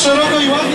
szeroko i ładnie,